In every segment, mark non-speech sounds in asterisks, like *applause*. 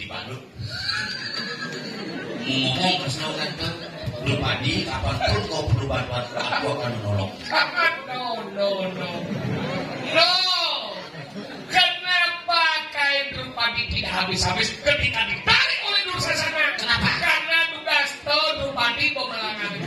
di Bandung. Ngomong ke saudara ke Lu Padi, apa pun kau perlu bantuan, aku akan menolong. no, no, no. No! Kenapa kain Drupadi tidak habis-habis ketika ditarik oleh Dursasana? Kenapa? Karena Dugasto Drupadi pemelangan. Ah,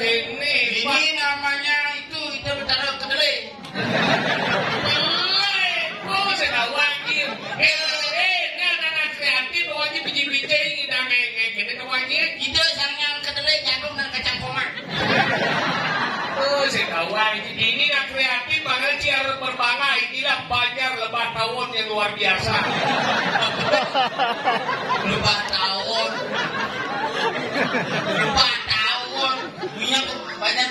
Ini, Ini namanya itu itu bertaruh kedelai. Kedelai. Oh, saya tahu lagi. Eh, eh, ini anak-anak kreatif bawahnya biji-biji ini dah kayak gini bawahnya. Itu yang kedelai jagung dan kacang koma. Oh, saya tahu lagi. Ini yang kreatif, dia harus berbangga. Inilah banjar lebah tawon yang luar biasa. *laughs* Lupa tahun. Lupa tahu. Punya banyak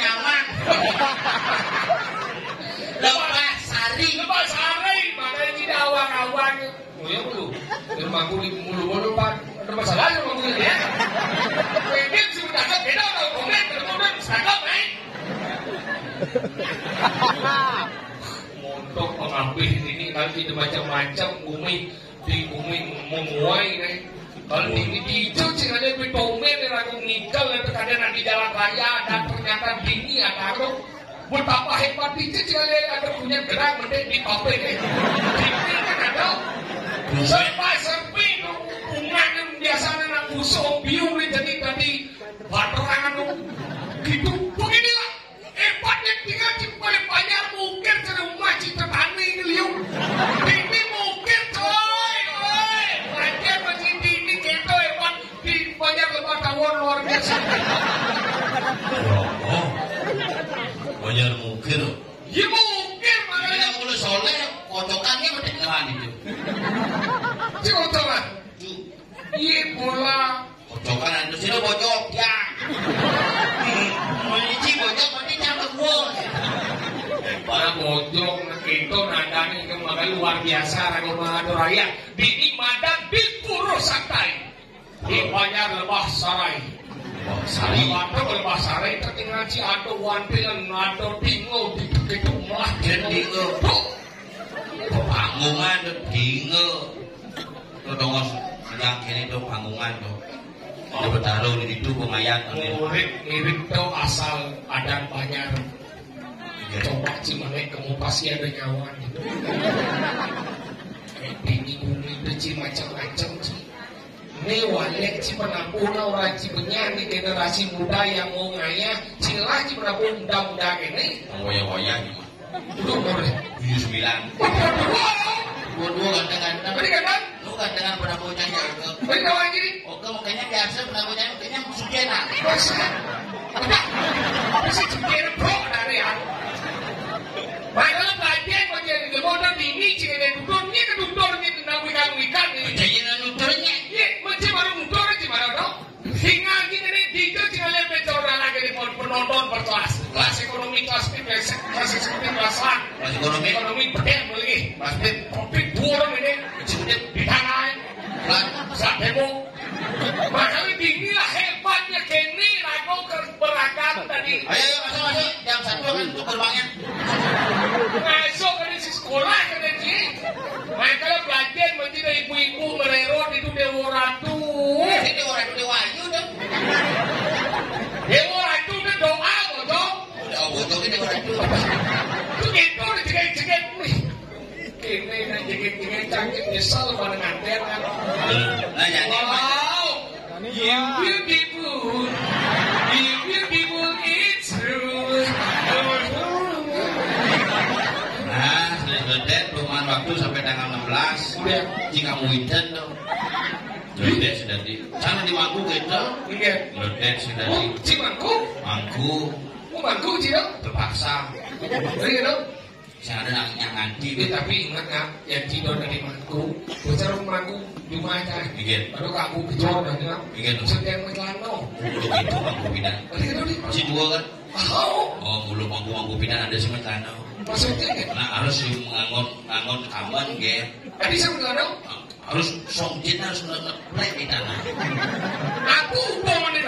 nyaman. Makanya tidak di mulu-mulu pak. Ya mengambil ini nanti macam-macam bumi di bumi memuai nih. Eh. Kalau di di hijau sih ada di domen yang aku nikel yang terkadang nanti jalan raya dan ternyata dini ada aku betapa hebat itu sih ada punya gerak mending di deh. Dini kan ada sampai sepi bunga yang biasanya nak busuk biung jadi tadi bateran gitu beginilah hebatnya tinggal di paling banyak mungkin ke rumah cita tani ini liu ini mungkin coy coy banyak masih di ini gitu hebat di banyak lebat tawon luar biasa Oh, banyak mungkin. ya mungkin Ini makanya yang mulai soleh, kocokannya kedengeran itu. coba coba iya bola Kocokan itu sih lo bocok ya. Menici bocok nanti nyampe gua. para bojong itu nadanya itu makanya biasa ragu Manado Raya di Madan di Purwosantai di Banjar Lebah Sarai. Wah, sari. Waduh Lebah Sarai. Tertinggal si Ado Wantilan Ado Dingo di begitu malah Jadi lo bangungan tuh dinge. Lo dongos yakin itu bangungan tuh. Di bertaruh di situ pengayan. murid mirip tuh asal Adan Banjar coba Cimanek kamu pasti ada nyawa gitu ini bumi beci macam-macam sih ini walek si penampuna orang si penyanyi generasi muda yang mau ngaya silah si penampun muda-muda ini Ngoyak-ngoyak nih mah. duduk boleh Tujuh sembilan. Dua-dua ganteng-ganteng. Beri kan? Lu gantengan pernah bocahnya Oke. Beri kawan gini. Oke, makanya biasa pernah bocahnya kayaknya musuh jena. Masa? Apa? Sih cekir bro dari ya? Iya, betul lagi di penonton ekonomi ekonomi ekonomi. kopi dua ini. Kecil di tanah. Pelan. saat demo makanya inilah hebatnya Kenny lagu beragam tadi. Ayo, ayo, masuk. Jam satu kan tutup gerbangnya. masuk ke di sekolah ke di makanya belajar menjadi ibu-ibu mererot itu dewa ratu Ini orang itu wayu dong. dewa ratu itu doa betul Udah oh, bocok ini orang itu. itu gitu dijeget-jeget nih Kenny dan jeget-jeget canggih nyesel pada nganter kan? Nah, jadi Wow, you beautiful, you beautiful, it's true. Nah, sudah selesai perumahan waktu sampai tanggal 16. Udah, Jika mau weekend dong. Ledet sudah di sana di Mangku gitu. iya. Ledet sudah Oh, di cimangku, Mangku oh mangku sih dong. terpaksa. Iya dong. Saya ada yang yang nganti Eh, tapi ingat nggak, yang tidur dari mangku, bocor mangku di mana? Bikin. Baru kamu kejor dan bilang, Bikin. sedang melano. Dulu gitu Mangku Pindah. Tadi kan tadi, Masih dua kan? oh, Oh, dulu Mangku Mangku Pindah ada sementara. maksudnya, Nah, harus mengangon ngangon kawan ge. tadi saya melano, Harus songjin harus ngeplek di tanah. aku udah mana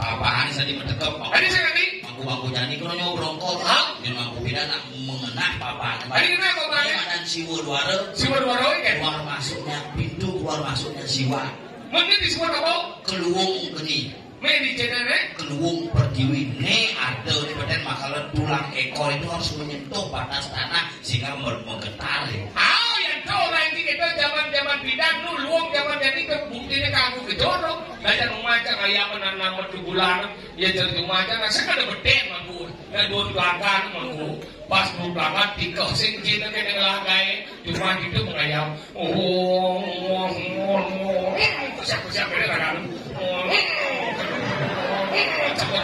dong? Apa-apaan saya dimetekep. Tadi saya tadi, Mangku-mangku nyanyi kalau nyawa brongkol. Hah? Yang Mangku Pindah nak mengenah apa-apaan. tadi kenapa bang? Dan siwa luar Si baru-baru ini kan? keluar masuknya pintu keluar masuknya siwa Mungkin di semua apa? keluung geni Mei di eh? keluung pertiwi ne ada di badan makalah tulang ekor itu harus menyentuh batas tanah sehingga menggetar ya. Ah, yang tahu lah ini kita zaman zaman bidan lu luang zaman jadi ke buktinya kamu ke jodoh. Belajar memacang kayak menanam mertu bulan, ya jadi memacang. Nah, saya kan ada beden mangku, ya dua belakang mangku. Pas dua belakang tiga sing jina kena lagai, cuma itu mengayam. Oh, oh, oh, oh, siapa siapa ini kan?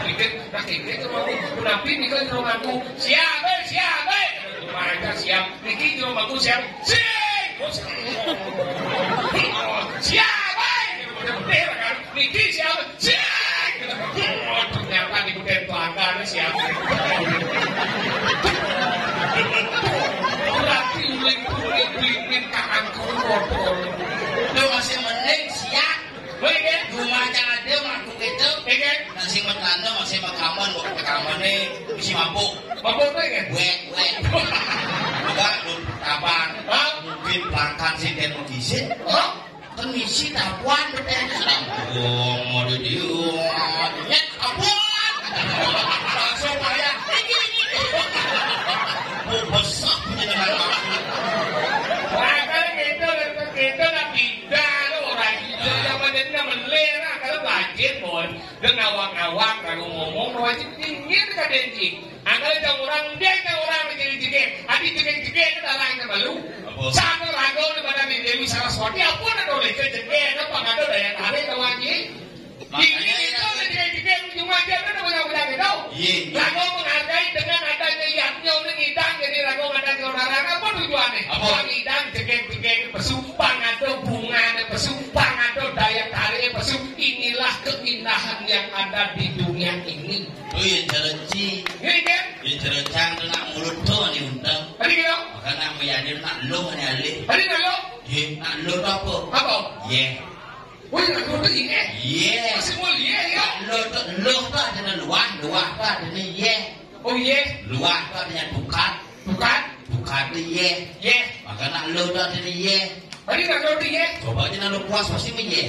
Dikit, nak dikit tu aku. Kenapa ni kan rumahku? Siap, eh, siap, eh. Mereka siap. Niki di rumahku. Siap. Siap, eh. Betul kan? Niki siap. Siap. Oh, ternyata di bukan pelanggan siap. Berarti uling uling uling kakan kotor. itu masih mending siap Baik, rumah jangan ada mangku gitu eh, nasi metano masih makaman kok makaman ini bisa mabuk Mabuk baik, eh? wek wek enggak lu kapan Ah, isin. Hah? Kan misi tapuan beten. Oh, mau di dia. Ya, ampun. Langsung kaya. Ini, ini. Oh, besar punya dengan. Nah, kalau gitu, gitu nak pindah belajar pun dan awak-awak kalau ngomong wajib tinggi dekat denci. Angkal jauh orang dia jauh orang menjadi jike, adi jike jike itu dalam yang. Apa? Sama lagu di mana di Dewi Saraswati, apa nak boleh ke jike, apa ada daya tarik kawan cuma dia kan. Iya. Lagu menghargai dengan adanya yaknya untuk ngidang jadi lagu adanya orang apa tujuannya? Orang ngidang jegeng-jegeng pesumpang atau bunga pesumpang atau daya tarik pesum inilah keindahan yang ada di dunia ini. Oh, jelenci. Ini kan? Yang jelencang tu nak mulut tu ni undang. Tadi kau? Maka nak meyadir nak lo ni alih. Tadi kalau Ye, nak lo apa? apa? Ye. Woi nak kau? Ye. Masih mau lihat ya? Lo tu, lo tu ada luah, luah tu ada ni ye. Oh ye, Luah tu ada ni bukan. bukan? Bukan tu ye. Ye. Maka nak lo tu ada ni ye. Tadi nak kau tu? Coba aja nak lo puas pasti me ye.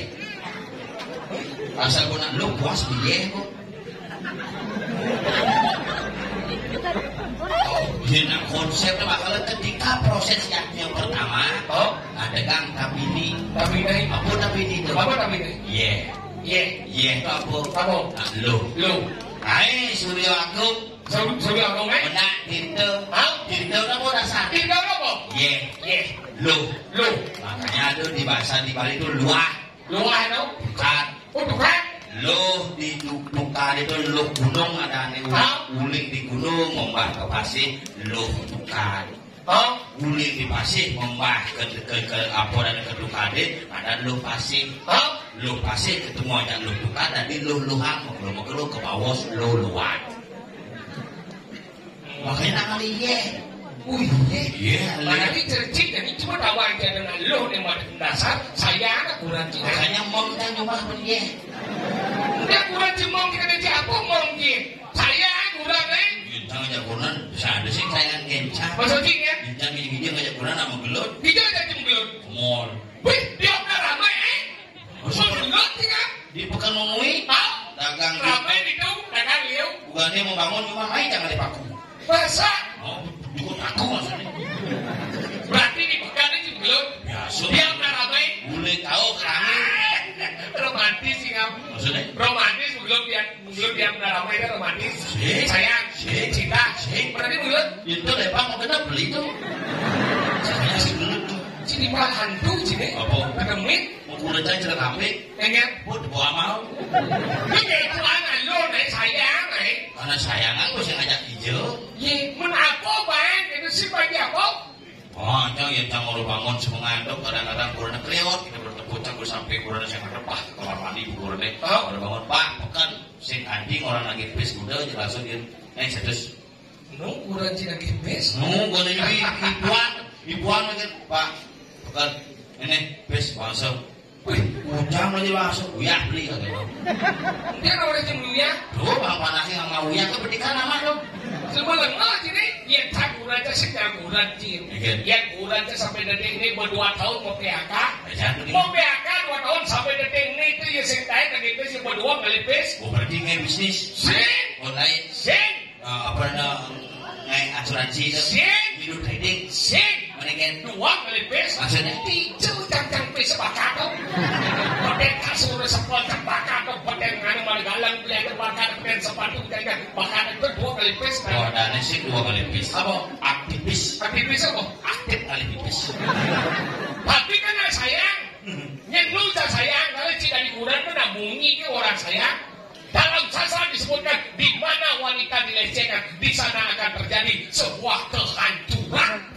Asal kau nak lo puas me ye kau. Dia nak konsep maka ketika proses yang yang pertama Oh, ada gang tapi ini tapi ini apa tapi ini tu apa tapi ini? ye. Ye, ye tu apa? Apa? lo Lu, ai surya aku suruh suruh aku eh? nak dinto Hah? dinto dasar Ini kau apa? ye. Ye, lo lu, makanya tu di bahasa di Bali tu luah. Luah tu? bukan Oh, bukan? Lo di tukar itu lo gunung ada nih uling di gunung membah ke pasir. Lo tukar Oh, uling di pasir membah ke ke, ke apa dan ke tukade ada lo pasir. Oh, lo pasir ketemu ada lo tukar dan di lo luhang lo mau lo ke bawah lo luar makanya kali ye. Wih, ye. ye Mana ni cercik dan ini cuma tawa aja dengan lo yang dasar saya anak kurang makanya mau kita nyoba pun ye Dia kurang cemong kita dia apa mong ye. Saya kurang eh. bintang aja kunan bisa ada sih sayangan kencang Maksudnya ya, bintang gini-gini aja kunan sama gelut kita ada jembut. mall Wih, dia udah ramai eh. Mau gelut tinggal. di pekan mengui Tahu? dagang Ramai di tu, dagang liu. bukannya mau bangun cuma main jangan dipaku Masa? oh ikut aku maksudnya Berarti di pekan ini jembut. biasa. Dia udah ramai. boleh tahu kerami *laughs* romantis sih kamu. maksudnya? Romantis belum dia belum dia udah ramai romantis. Sih. sayang cinta. Berarti belum itu lepas mau kena beli tuh. Saya sih tuh. Sini malah hantu sini. Apa? ketemit mau kulit aja cerita kafe enggak. Buat bawa mau. Kayak itu anak lo nih sayang nih karena sayangan gue sih ngajak hijau. Ye menapo bang itu sih bagi apa Oh, cang yang mau bangun semengandok kadang-kadang kurang keliot kita bertepuk gue sampai kurang saya ngadepah ke kamar mandi kurang deh. Oh. kalau bangun pak pekan. Sing anjing orang lagi pes udah langsung dia eh terus no kurang cina gembes nu gue nih ibuan ibuan lagi pak pekan ini pes langsung wih ujang lagi langsung uyah beli kata gue dia orang cemulu ya? Tuh bang panasnya nggak mau uyah kepentingan nama lo sebelum lo sini ya tak kurang aja sih tak kurang cim Iya. ya kurang aja sampai detik ini berdua tahun mau PHK mau PHK dua tahun sampai detik ini itu ya sing tahu lagi pes yang berdua pes gue berarti nggak bisnis? Sing. Online sing. Eh, apa namanya ngai asuransi itu? Sing. Hidup trading? Sing mendingan pes cang-cang pes pakai kasur sepol pakai nganu galang beli pakai sepatu itu dua kali pes dan sih dua kali pis. Apa? Aktivis. aktivis apa? Aktif kali tapi kan sayang. Yang lu tak sayang. Kalau tidak dikurang kan nak bunyi ke orang sayang. Dalam sasar disebutkan di mana wanita dilecehkan di sana akan terjadi sebuah kehancuran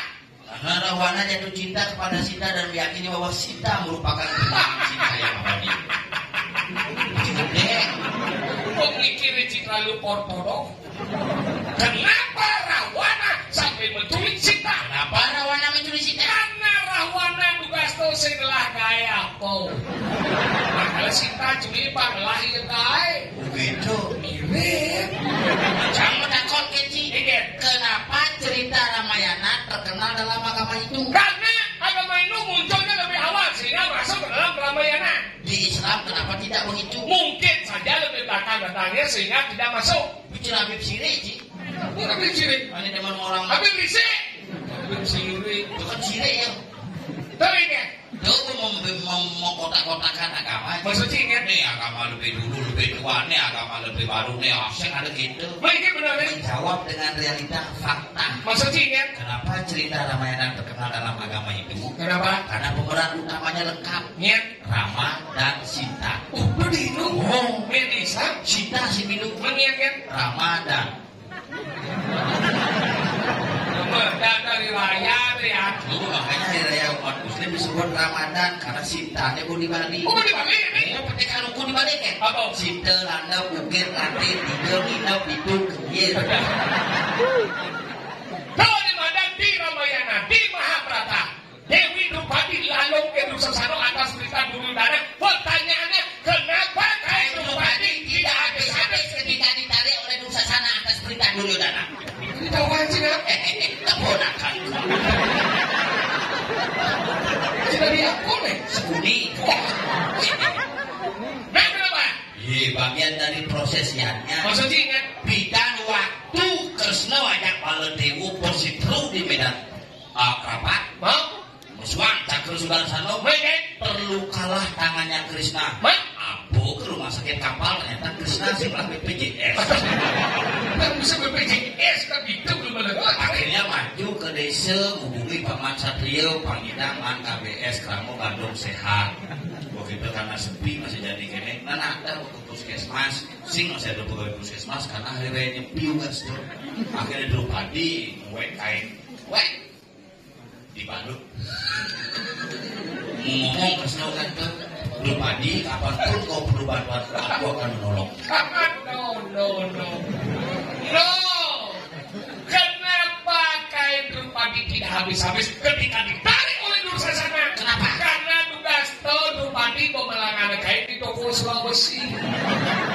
Rahwana jatuh cinta kepada Sita dan meyakini bahwa Sita merupakan tunangan Sita yang abadi. Kok mikir Citra lu porporo? Kenapa Rawana sampai mencuri Sita? Kenapa Rawana mencuri Sita? Karena Rawana juga tahu segelah gaya kau. Makanya Sita curi pak lahir gaya. Begitu. Mirip. Jangan Ingat. Kenapa cerita Ramayana terkenal dalam agama itu? Karena agama itu munculnya lebih awal sehingga masuk ke dalam Ramayana. Di Islam kenapa tidak begitu? Mungkin saja lebih belakang datangnya sehingga tidak masuk. Bicara Habib Sirih, Ci. Ini tapi ciri. Ini teman orang Tapi bisa. Tapi ciri. itu kan Sirih ya. Tapi ini. Mem- mem- mengkotak-kotakan agama. Maksudnya ingat. Nih agama lebih dulu, lebih tua, nih agama lebih baru, nih asing ada gitu. Baik, benar ya. Menjawab dengan realita fakta. Maksudnya ingat. Kenapa cerita Ramayana terkenal dalam agama itu? Kenapa? Karena pemeran utamanya lengkap. Ingat. Rama dan Sita. Oh, begitu. Oh, medisa. Sita si minum Mengingat. Rama dan Dari aku. Itu makanya hari muslim disebut Ramadan karena Sintanya pun dibalik. Oh, dibalik ini. Ini petikan hukum dibalik ya? Apa? Sinta, landa, ukir, kantin, tiga, nginep, itu, kenyir. Kalau di mana di Ramayana, di Mahabharata, Dewi Drupadi lalu ke Dursasana atas berita Duryodhana. Pertanyaannya, kenapa Kai Drupadi tidak habis-habis ketika ditarik oleh Dursasana atas perintah Duryodhana. Ini tahu sih Hehehe, keponakan. Tidak diakui nih. Sekuni. Nah, kenapa? Iya, bagian dari prosesiannya. Maksudnya ingat, Bidan waktu Kresna wajak Baladewa positru di Medan uh, Krapat. mau? Muswang Cakra Sudarsano Baik, perlu kalah tangannya Krishna. Mak? Abu ke rumah sakit kapal ternyata Krishna sih malah BPJS. Kan bisa BPJS, itu belum ada. Akhirnya maju ke desa menghubungi Paman Satrio, Pangidangan, KBS, Kramo, Bandung sehat. Begitu karena sepi masih jadi kene. Nah ada waktu puskesmas, sing masih ada pegawai puskesmas karena hari raya nyepi guys tuh. Akhirnya Drupadi wek kain, wek di Bandung. Ngomong ke kan tuh, Drupadi kapan pun kau perlu bantuan aku akan menolong. no, no, no. No! Kenapa kain Drupadi tidak habis-habis ketika ditarik oleh Dursasana? Kenapa? Karena tugas tahu Drupadi pemelangan kain di toko Sulawesi.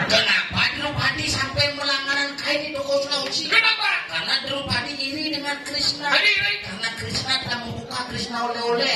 Kenapa Drupadi sampai melanggaran kain di toko Sulawesi? Kenapa? Karena Drupadi iri dengan Krishna. Ini Karena Krishna telah membuka Krishna oleh-oleh.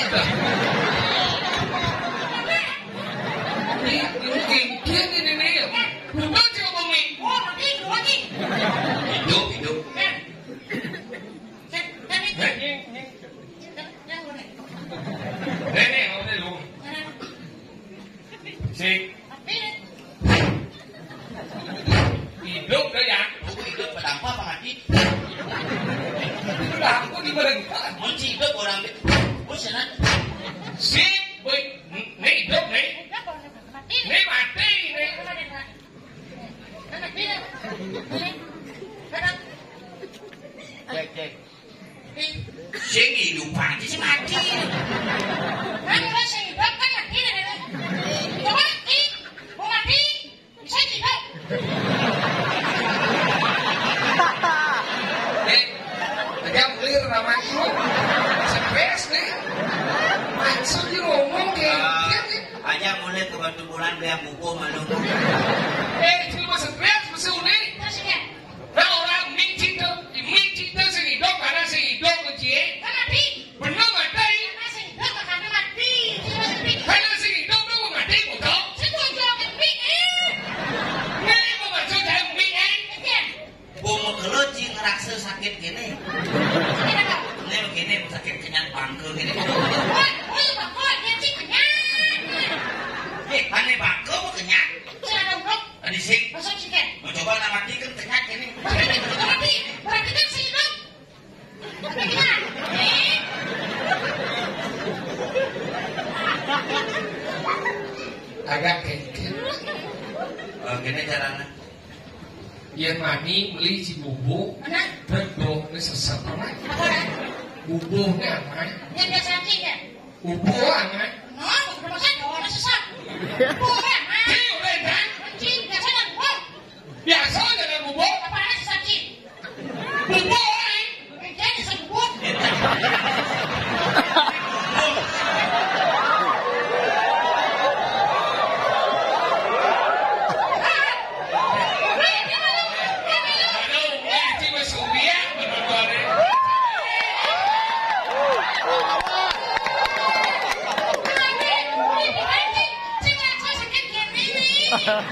Rok,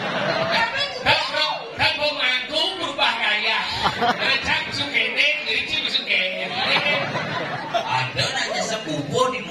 rok wong manggung berubah gaya. Recak sukene, jadi cuma sukene. Ada nanya sepupu di.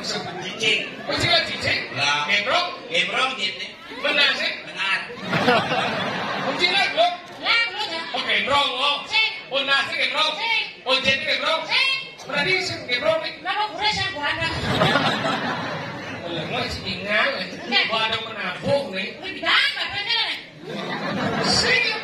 aku sama cicing. Kau cakap cicing? Lah. Gembrong? Gembrong dia ni. Benar sih? Benar. Kau cakap gembrong? Lah, benar. Oh, gembrong oh. Cik. Oh, nasi gembrong. Cik. Oh, jadi gembrong. Cik. Berarti sih gembrong ni. Kenapa kurang sih buat nak? Kalau mau sih ingat, buat ada penabung ni. Lebih dah, apa ni? Sih.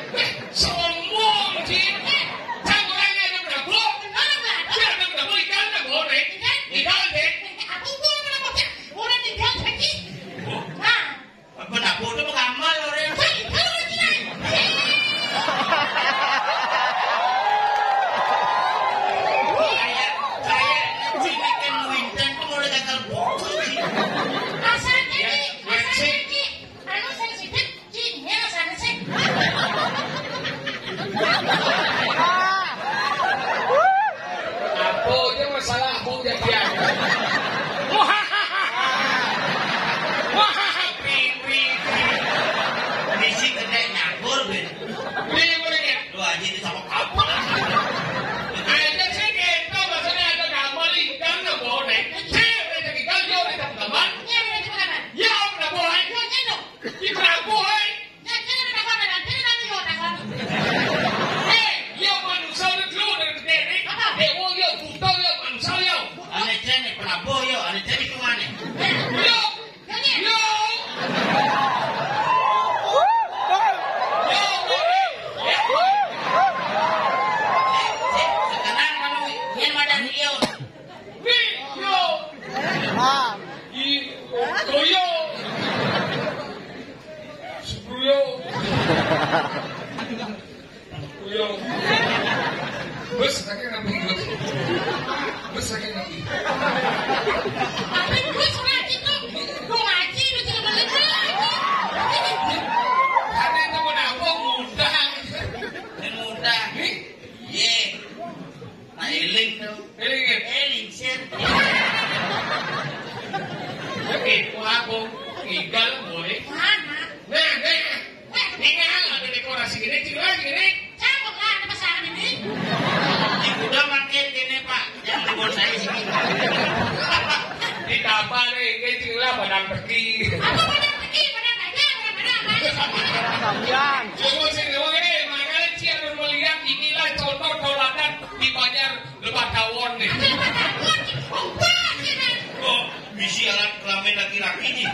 你哪儿给你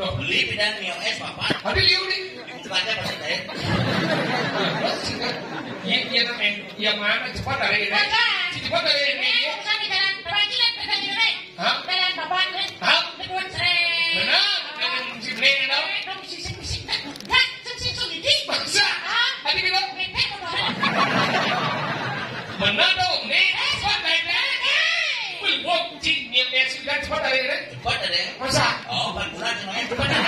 dong. Beli bidang mio es bapak. Hari liu nih. Ibu belanja pasti deh. Iya iya nama yang mana cepat dari ini. Cepat dari ini. Bukan di jalan perwakilan perwakilan ini. Hah? Jalan bapak ini. Hah? Berdua cerai. Benar. Jalan musim ini dong. Musim musim tak. Tak musim sulit. Bangsa. Hah? Hari bilang. Benar dong nih. Cepat dari ini. Berdua kucing mio es sudah cepat dari ini. Cepat dari ini. Masa? Bye.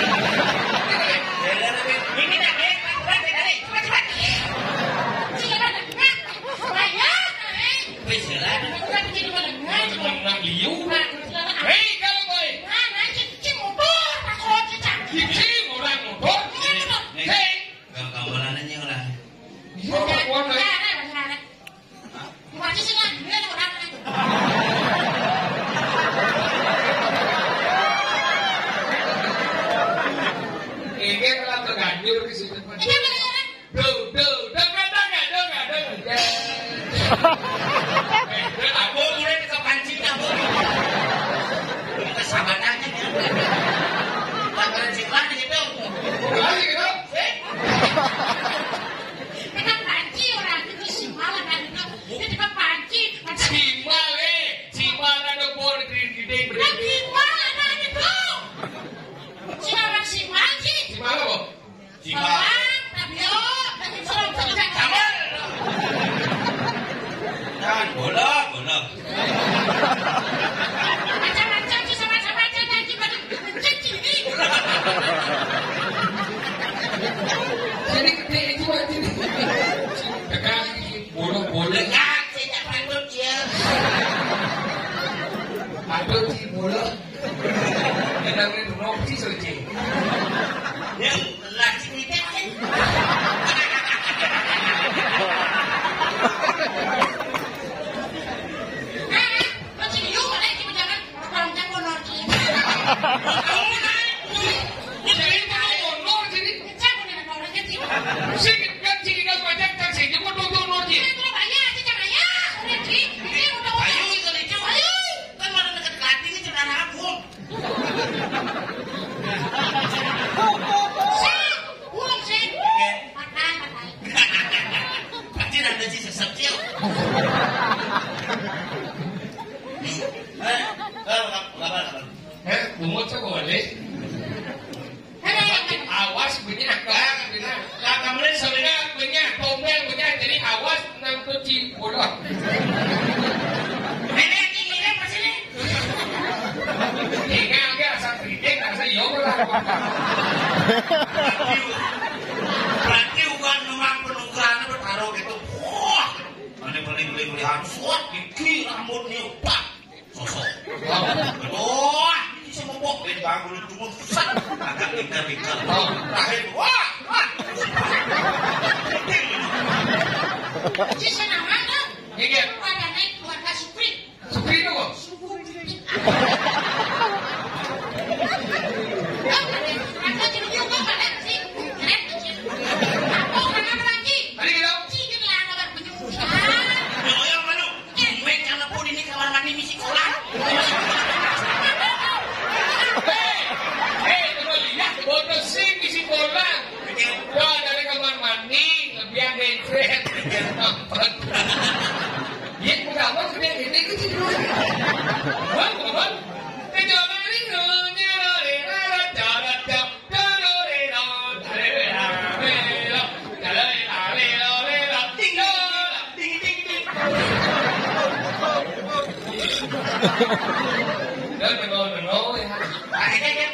Berarti bukan memang penunggangan taruh gitu. Wah, ini beli beli beli hansuat, gigi rambutnya pak. Sosok. Wah, ini semua bok ini bagus cuma agak lingkar lingkar. Terakhir, wah. Ini senang. Ini Dan bengol-bengol. Akhirnya kan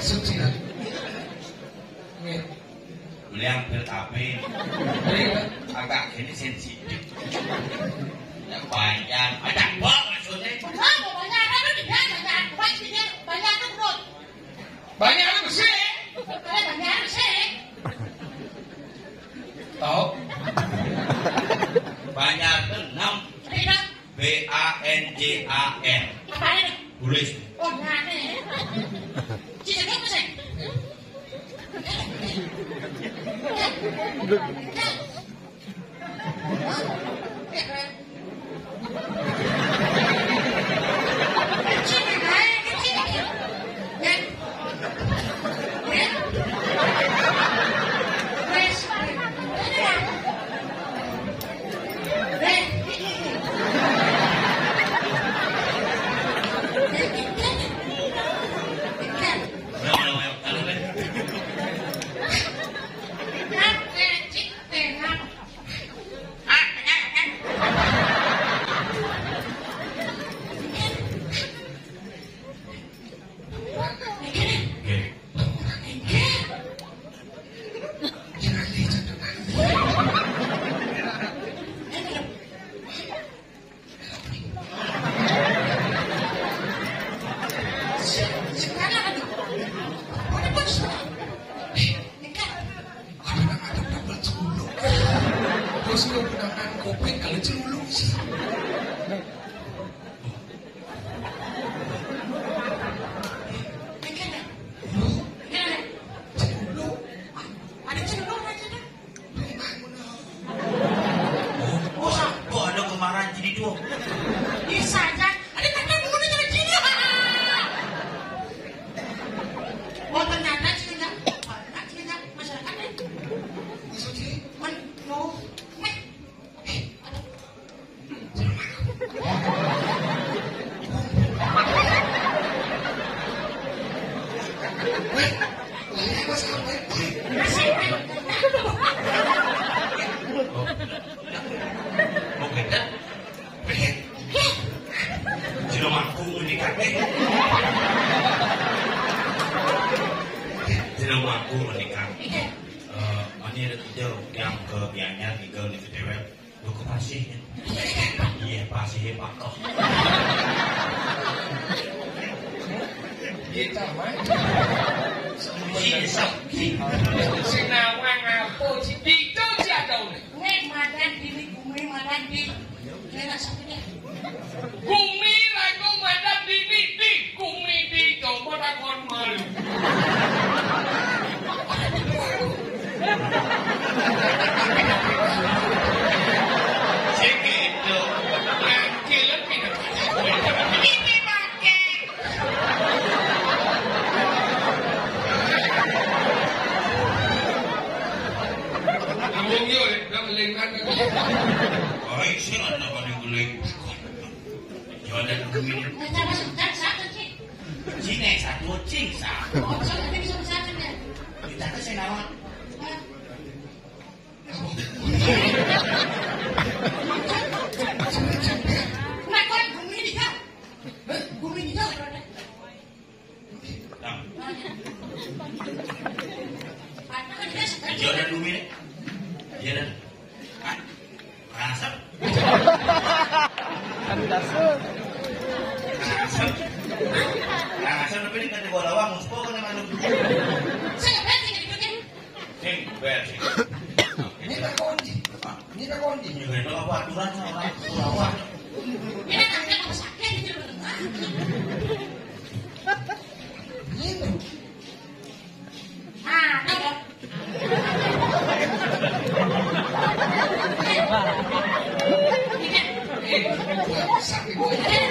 Sutina. Kuliah hampir tapi agak ini sensitif. Yang banyak, banyak banget maksudnya. Banyak apa sih? Banyak apa sih? Tahu? Banyak enam. B A N J A N. Tulis. Oh, Look. kita main. Sinawang apa sih? Itu sih ada ulang. Nek makan diri gumi makan di. Nenek sakitnya. Gumi lagu makan di bibi gumi di itu mana kon malu. Hahaha. Jine sa kucing sa. Oh, Ini juga kalau aturan orang Pulau Sakit.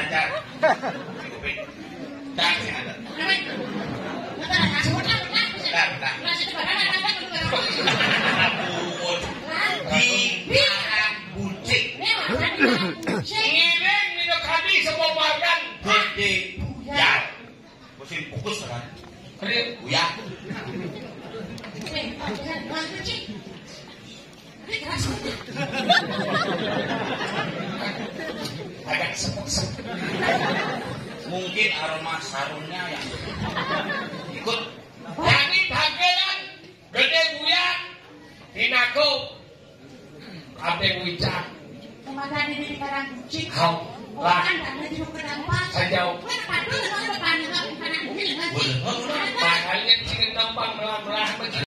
Cuman aja. Kopi. Tak Ngiring minum kami kan? Ini Buyar. Agak sepuk-sepuk. Mungkin aroma sarungnya yang ikut Jadi bagian gede buyan. Tinaku. Kabeh wicak. Kau. Lah. Sejauh. Mahalnya sing tampang melah-melah.